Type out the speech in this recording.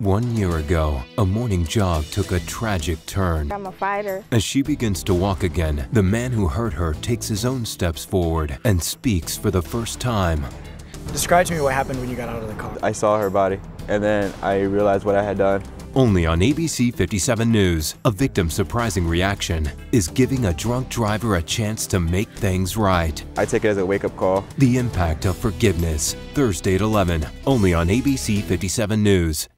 One year ago, a morning jog took a tragic turn. I'm a fighter. As she begins to walk again, the man who hurt her takes his own steps forward and speaks for the first time. Describe to me what happened when you got out of the car. I saw her body, and then I realized what I had done. Only on ABC 57 News, a victim's surprising reaction is giving a drunk driver a chance to make things right. I take it as a wake-up call. The impact of forgiveness, Thursday at 11, only on ABC 57 News.